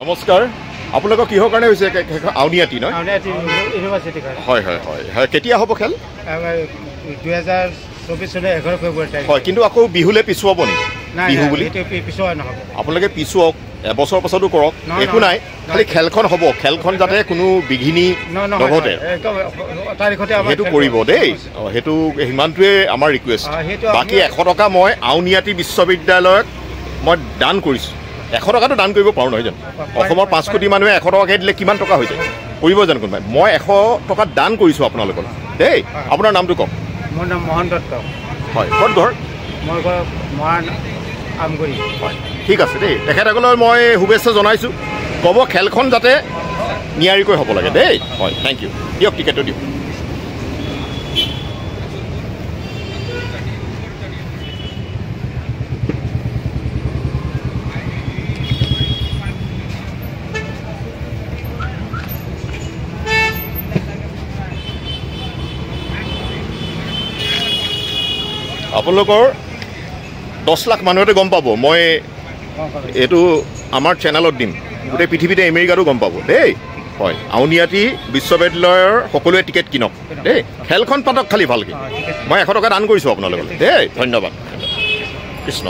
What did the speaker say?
নমস্কাৰ। আপোনালোকৰ কিহৰ কাৰণে হৈছে আউনীআটী নহয়? হয় হয় হয়। হয় কেতিয়া হ'ব খেল? আমাৰ দুহেজাৰ চৌবিছ চনৰ এঘাৰ ফেব্ৰুৱাৰী তাৰিখ। হয় কিন্তু আকৌ বিহুলৈ পিছুৱাব নেকি নাই বিহু নাই, বুলি? সেইটো পি- পিছুৱা নহ'ব। আপোনালোকে পিছুৱাওক এবছৰ পাছতো কৰক। একো নাই। খালি খেলখন হ'ব। খেলখন যাতে কোনো বিঘিনি নঘটে। সেইটো কৰিব। দেই। সেইটো সিমানটোৱে আমাৰ ৰিকুৱেষ্ট। বাকী এশ টকা মই আউনীআটী বিশ্ববিদ্যালয়ক মই দান কৰিছোঁ। এশ টকাটো দান কৰিব পাৰোঁ নহয় জানো? অসমৰ পাঁচ কোটি মানুহে এশ টকাকৈ দিলে কিমান টকা হৈ যায়? কৰিব জানো কোনোবাই? মই এশ টকা দান কৰিছোঁ আপোনালোকক দেই আপোনাৰ নামটো কওক। মোৰ নাম মোহন দত্ত। হয় ক'ত ঘৰ? মই ঘৰ মৰাণ আমগুৰি। হয় ঠিক আছে দেই। তেখেতসকলক মই শুভেচ্ছা জনাইছোঁ। ক'ব খেলখন যাতে নিয়াৰিকৈ হ'ব লাগে। দেই হয় থেংক ইউ দিয়ক টিকেটটো দিয়ক। আপোনালোকৰ দহ লাখ মানুহেতো গম পাব। মই এইটো আমাৰ চেনেলত দিম। গোটেই পৃথিৱীতে আমেৰিকাতো গম পাব। দেই। হয়। আউনীআটী বিশ্ববিদ্যালয়ৰ সকলোৱে টিকেট কিনক। দেই। খেলখন পাতক খালি ভালকৈ। মই এশ টকা দান কৰিছোঁ আপোনালোকলৈ। দেই। ধন্যবাদ। কৃষ্ণ।